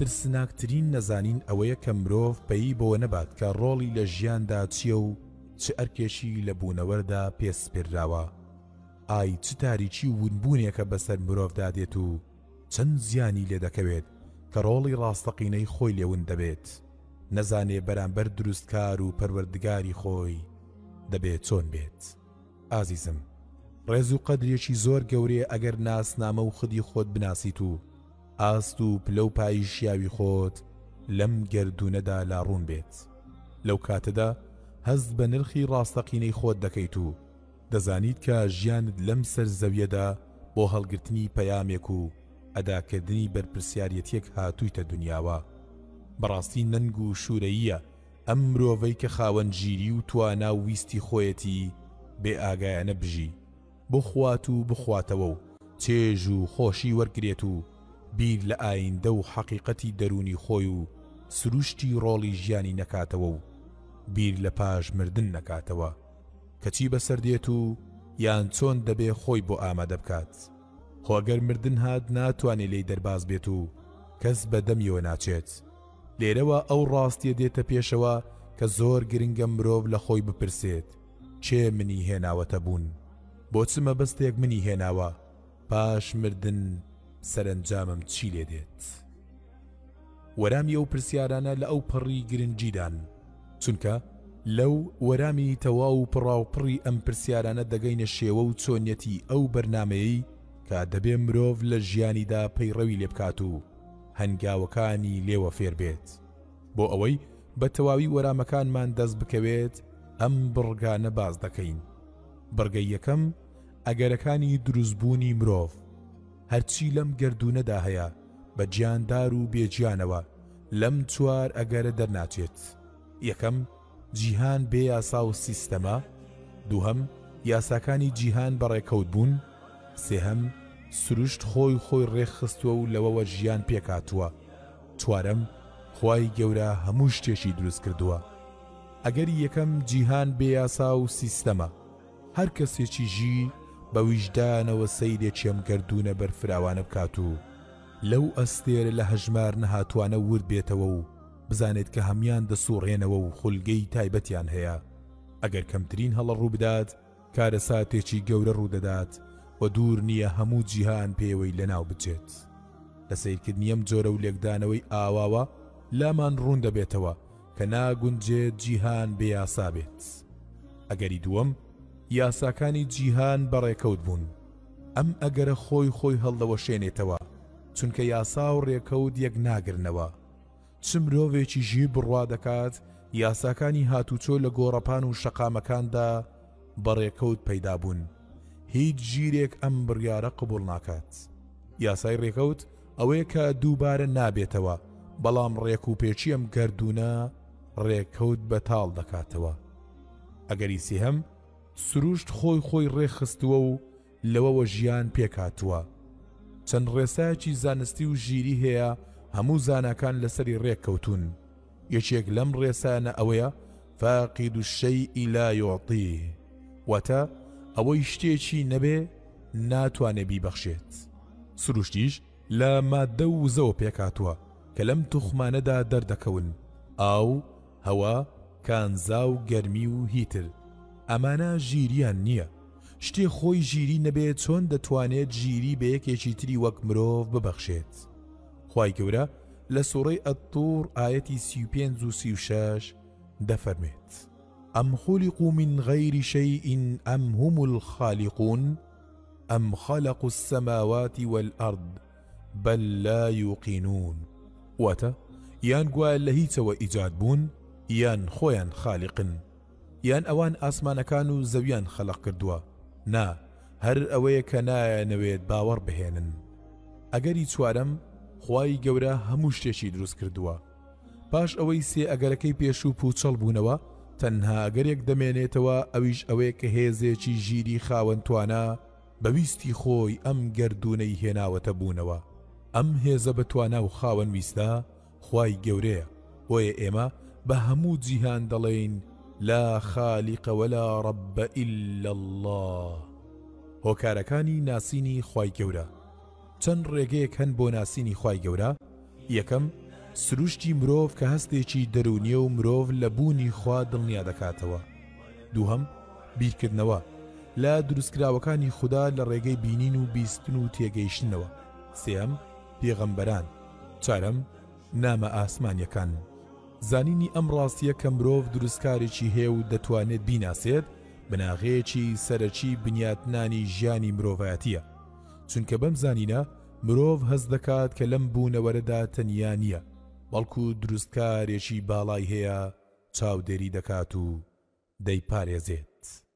ترسناکترین نەزانین ئەوەیە کە مرۆڤ پەیی بەوە نەبات کە ڕۆڵی لە ژیاندا چییە و چ ئەرکێکی لە بوونەوەردا پێ سپێرراوە، ئای چ تاریکی و ونبوونێکە بەسەر مرۆڤدا دێت و چەند زیانی لێ دەکەوێت کە ڕۆڵی ڕاستەقینەی خۆی لێ ون دەبێت، نەزانێ بەرامبەر دروستکار و پەروەردگاری خۆی دەبێ چۆن بێت. ئازیزم ڕێز و قەدرێکی زۆر گەورەیە ئەگەر ناسنامە و خودی خۆت بناسیت و ئاست و پلە و پایی شیاوی خۆت لەم گەردوونەدا لا ڕوون بێت لەو کاتەدا هەست بە نرخی ڕاستەقینەی خۆت دەکەیت و دەزانیت کە ژیانت لەم سەر زەویەدا بۆ هەڵگرتنی پەیامێک و ئەداکردنی بەرپرسیارەتیەک هاتوویتە دنیاوە بەڕاستی نەنگ و شورەییە ئەم مرۆڤەی کە خاوەن ژیری و توانا و ویستی خۆیەتی بێ ئاگایانە بژی بخوات و بخواتەوە و چێژ و خۆشی وەرگرێت و بیر لە ئایندە و حەقیقەتی دەروونی خۆی و سروشتی ڕۆڵی ژیانی نەکاتەوە و بیر لە پاش مردن نەکاتەوە کە چی بەسەر دێت و یان چۆن دەبێ خۆی بۆ ئامادە بکات خۆ گەر مردن هات ناتوانێ لێی دەرباز بێت و کەس بە دەمیەوە ناچێت لێرەوە ئەو ڕاستیە دێتە پێشەوە کە زۆر گرنگە مرۆڤ لە خۆی بپرسێت کێ منی هێناوەتە بوون؟ بۆ چ مەبەستێک منی هێناوە؟ پاش مردن سەرەنجامم چی لێ دێت؟ وەرامی ئەو پرسیارانە لە ئەو پەڕی گرنگیدان، چونکە لەو وەرامی تەواو و پڕاوپڕی ئەم پرسیارانە دەگەینە شێوە و چۆنیەتی ئەو بەرنامەیەی کە دەبێ مرۆڤ لە ژیانیدا پەیڕەوی لێ بکات و، هەنگاوەکانی لێوە فێربێت بۆ ئەوەی بە تەواوی وەرامەکانمان دەست بکەوێت ئەم بڕگانە باز دەکەین بڕگەی یەکەم ئەگەرەکانی دروستبوونی مرۆڤ هەرچی لەم گردونەدا هەیە بە گیاندار و بێجیانەوە لەم چوار ئەگەرە دەرناچێت یەکەم جیهان بێ یاسا و سیستەمە؟ دووهەم، یاساکانی جیهان بە ڕێکەوت بوون؟ سێهەم، سروشت خۆی خۆی ڕێک خستووە و لەوەوە ژیان پێک هاتووە؟ چوارەم، خوای گەورە هەموو شتێکی دروست کردووە؟ ئەگەری یەکەم، جیهان بێ یاسا و سیستەمە، هەر کەسێکی ژیر بە ویژدانەوە سەیرێکی ئەم گەردوونە بەرفراوانە بکات و لەو ئەستێرە لە هەژمار نەهاتووانە ورد بێتەوە و بزانێت کە هەموان دەسوڕێنەوە و خولگەی تایبەتیان هەیە ئەگەر کەمترین هەڵە ڕووبدات کارەساتێکی گەورە ڕوودەدات و دوور نییە هەموو جیهان پێوەی لەناو بچێت لە سیرکردنی ئەم جۆرە و لێکدانەوەی ئاواوە لامان ڕوون دەبێتەوە کە ناگونجێت جیهان بێ یاسا بێت ئەگەری دووەم یاساکانی جیهان بەڕێکەوت بوون ئەم ئەگەرە خۆی خۆی هەڵدەوەشێنێتەوە چونکە یاسا و ڕێکەوت یەک ناگرنەوە چ مرۆڤێکی ژیر بڕوا دەکات یاساکانی هاتوچۆ لە گۆڕەپان و شەقامەکاندا بەڕێکەوت پەیدابوون هیچ ژیرێک ئەم بڕیارە قبول ناکات یاسای ڕێکەوت ئەوەیە کە دووبارە نابێتەوە بەڵام ڕێک و پێچی ئەم گردونە ڕێکەوت بەتاڵ دەکاتەوە ئەگەری سێهەم سروشت خۆی خۆی ڕێخستووە و لەوەوە ژیان پێکهاتووە چەند ڕێسایەکی زانستی و ژیری هەیە هەموو زاناکان لەسەری ڕێک کەوتوون یەکێک لەم ڕێسایانە ئەوەیە فاقید و شەی ئیلا یۆتی واتە ئەوەی شتێکی نەبێ ناتوانێ بیبەخشێت سروشتیش لە مادە و وزەوە پێکاتوە کە لەم توخمانەدا دەردەکەون ئاو هەوا کانزا و گەرمی و هیتر ئەمانە ژیریان نییە شتێ خۆی ژیری نەبێ چۆن دەتوانێت ژیری بە یەکێکی تری وەک مرۆڤ ببەخشێت خی گەورە لە سوڕەی ئەتور ئاەتی سی و پێنج و سی و شش دەفەرمێت ئەم خولی قومین غەیری شەیئین ئەم هم الخالیقون ئەم خەلق و سەماواتی وەلئەرد بەل لا یوقینون واتە یان گوایە لە هیچەوە ئیجاد بوون یان خۆیان خالیقن یان ئەوان ئاسمانەکان و زەویان خەلق کردووە، نا، هەر ئەوەیە کە نایانەوێت باوەڕ بهێنن. ئەگەری چوارەم، خوای گەورە هەموو شتێکی دروست کردووە. پاش ئەوەی سێ ئەگەرەکەی پێشوو پووچەڵ بوونەوە، تەنها ئەگەرێک دەمێنێتەوە ئەویش ئەوەیە کە هێزێکی ژیری خاوەن توانا بە ویستی خۆی ئەم گەردوونەی هێناوەتە بوونەوە، ئەم هێزە بەتوانا و خاوەن ویستە، خوای گەورەیە بۆیە ئێمە بە هەموو جیهان دەڵێین لا خالق ولا رب الا اللە هۆکارەکانی ناسینی خوای گەورە چەند ڕێگەیەک هەن بۆ ناسینی خوای گەورە یەکەم سروشتی مرۆڤ کە هەستێکی دەرونیە و مرۆڤ لە بوونی خوا دڵنیا دەکاتەوە دووهم بیرکردنەوە لە دروستکراوەکانی خوددا لە ڕێگەی بینین و بیستن و تێگەیشتنەوە سێم پێغەمبەران، چارەم، نامە ئاسمانیەکان. زانینی ئەم ڕاستیە کە مرۆڤ دروستکارێکی هەیە و دەتوانێت بیناسێت، بناغەیەکی سەرەکی بنیاتنانی ژیانی مرۆڤایەتیە. چونکە بەم زانینە مرۆڤ هەست دەکات کە لەم بوونەوەرەدا تەنیا نیە، بەڵکو دروستکارێکی باڵای هەیە چاودێری دەکات و دەیپارێزێت.